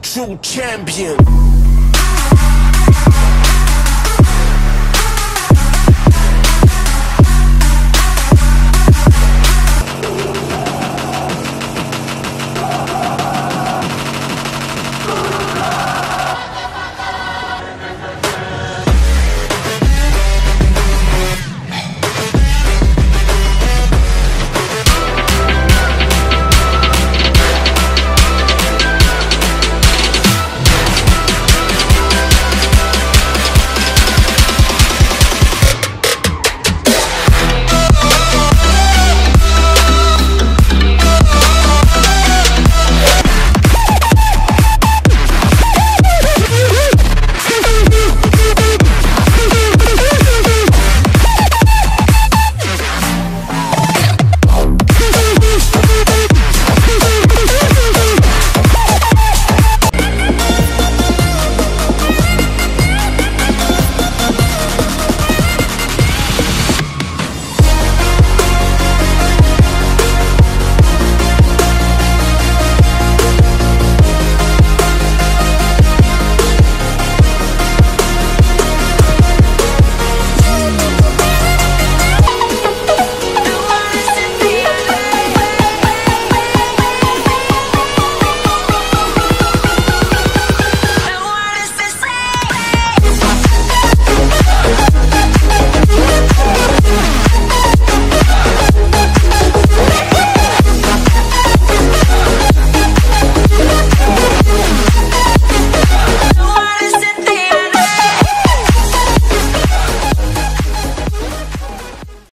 true champion.